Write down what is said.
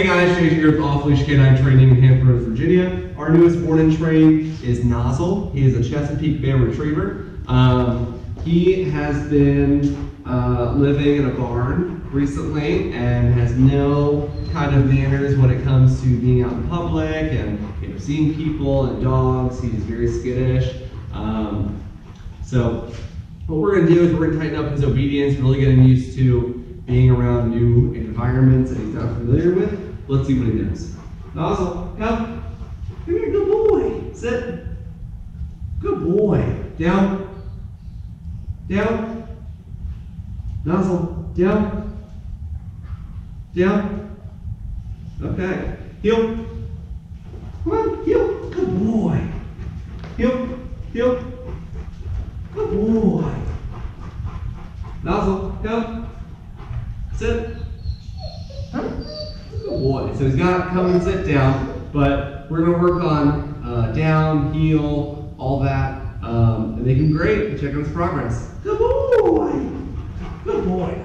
Hey guys, JJ here with Leash Canine Training in Hampton Roads, Virginia. Our newest board and trained is Nozzle. He is a Chesapeake Bay Retriever. Um, he has been uh, living in a barn recently and has no kind of manners when it comes to being out in public and you know, seeing people and dogs. He's very skittish. Um, so what we're going to do is we're going to tighten up his obedience, really get him used to being around new environments that he's not familiar with. Let's see what he does. Nozzle, come. Come here, good boy. Sit. Good boy. Down. Down. Nozzle, down. Down. Okay. Heel. Come on, heel. Good boy. Heel. Heel. Good boy. Nozzle, come. Sit. He's got come and sit down, but we're going to work on uh, down, heel, all that, um, and make him great. Check out his progress. Good boy. Good boy.